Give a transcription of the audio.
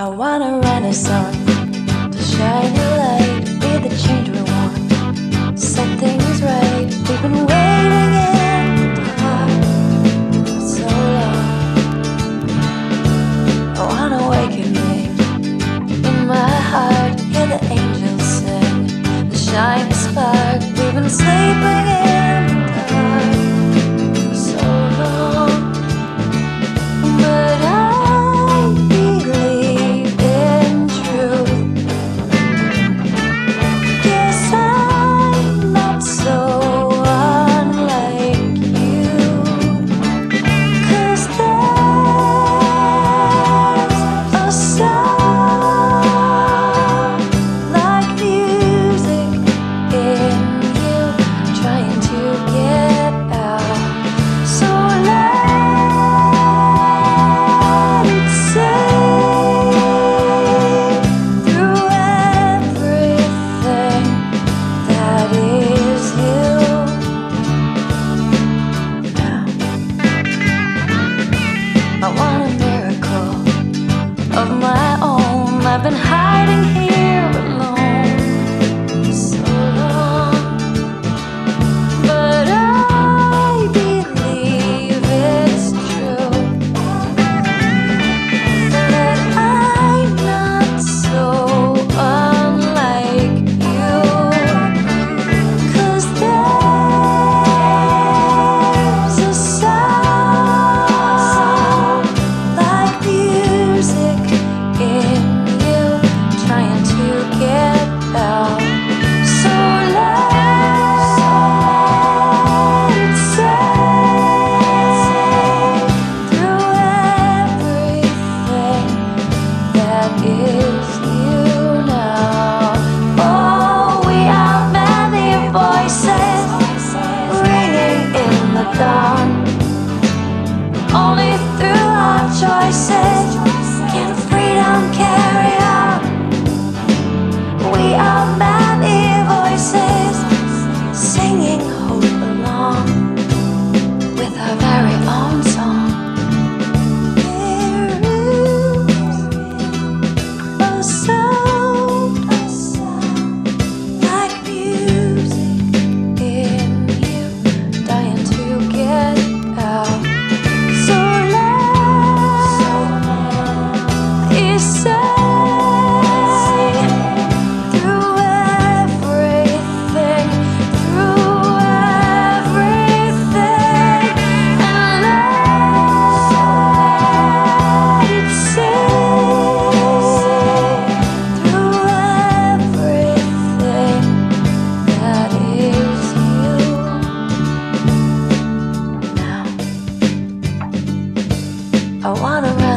I wanna run a song to shine a light. I've been high. kiss I wanna